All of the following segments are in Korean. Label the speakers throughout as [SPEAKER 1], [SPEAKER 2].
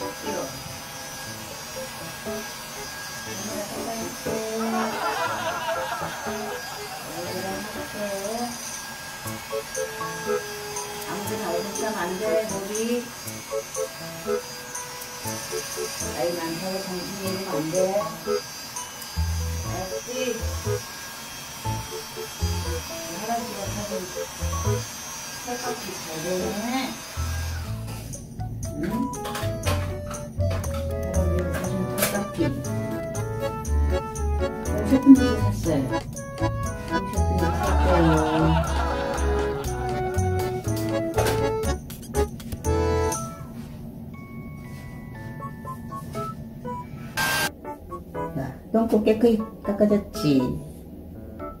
[SPEAKER 1] 이거. 아무데나 어디 안 돼, 머리. 나이 많다고 정신 잃으면 안 돼. 알았지? 할아버지가 사준 살갗이 잘 되네. 응? 쇼핑에서 샀어요. 홈쇼핑에서 샀어요. 나 똥꼬 깨끗이 닦아줬지.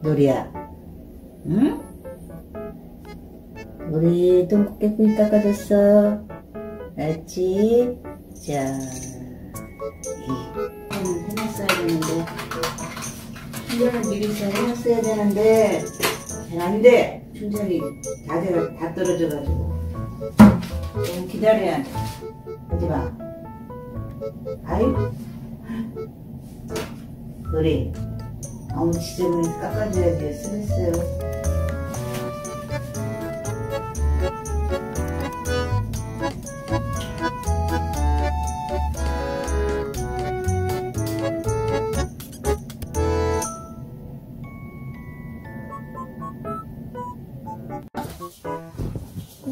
[SPEAKER 1] 놀이야. 응? 우리 똥꼬 깨끗이 닦아줬어. 알지? 자, 충전을 미리 좀 해놨어야 되는데, 잘 안 돼. 충전이 자세가 다 떨어져가지고. 좀 기다려야 돼. 봐. 아유. 우리 아무 지저분해서 깎아줘야지 쓰겠어요.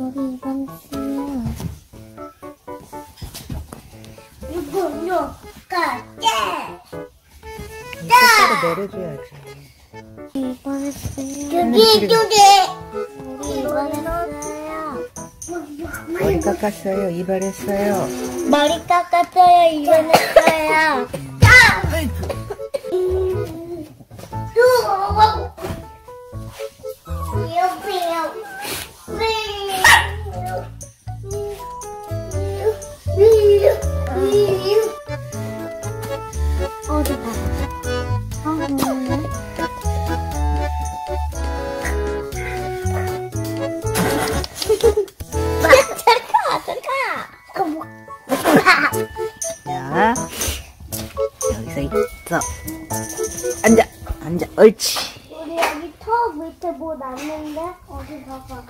[SPEAKER 2] 여기 이번 주야. 이거 가게.
[SPEAKER 3] 똑바로 내려줘야지.
[SPEAKER 2] 이번 주요. 여기 여기. 우리 이번 주요.
[SPEAKER 3] 머리 깎았어요. 이발했어요.
[SPEAKER 2] 머리 깎았어요. 이번 했 어디 봐. 아, 뭐네? 잠깐, 잠깐.
[SPEAKER 3] 자, 여기서 있어. 앉아, 앉아. 옳지.
[SPEAKER 2] 우리 여기 턱 밑에 뭐 났는데? 어디 봐봐.